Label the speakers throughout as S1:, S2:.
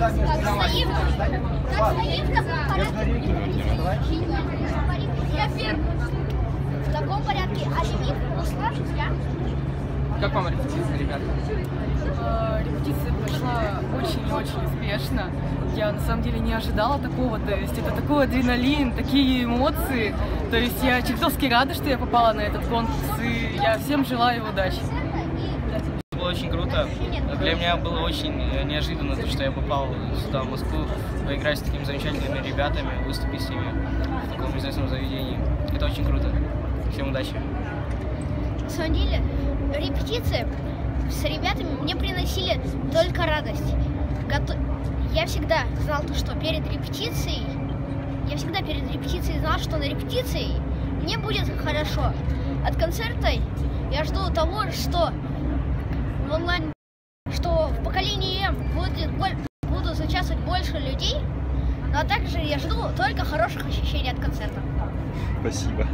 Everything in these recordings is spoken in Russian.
S1: как порядке. Я первый. В таком порядке. А.
S2: Как вам репетиция, ребята?
S3: Э, Репетиция прошла очень и очень успешно. Я на самом деле не ожидала такого, то есть это такой адреналин, такие эмоции. То есть я чертовски рада, что я попала на этот конкурс, и я всем желаю удачи.
S4: Было очень круто. Для меня было очень э, неожиданно, то, что я попал сюда, в Москву, поиграть с такими замечательными ребятами, выступить с ними в таком известном заведении. Это очень круто. Всем удачи.
S1: Деле, репетиции с ребятами мне приносили только радость. Я всегда знал то, что перед репетицией, я всегда перед репетицией знал, что на репетиции мне будет хорошо. От концерта я жду того, что в онлайн, что в поколении М будет, будут участвовать больше людей, но также я жду только хороших ощущений от концерта.
S5: Спасибо.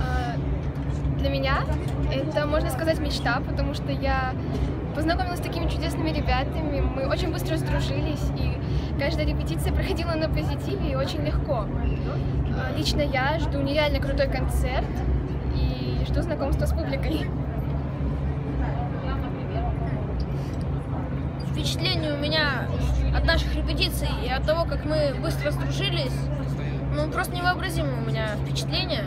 S6: А, Для меня это, можно сказать, мечта, потому что я познакомилась с такими чудесными ребятами, мы очень быстро сдружились, и каждая репетиция проходила на позитиве и очень легко. А, Лично я жду нереально крутой концерт жду знакомства с публикой.
S7: впечатление у меня от наших репетиций и от того, как мы быстро сдружились, ну, просто невообразимое у меня впечатление.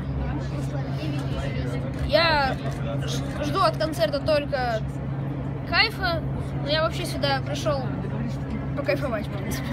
S7: Я жду от концерта только кайфа, но я вообще сюда пришел покайфовать, в принципе.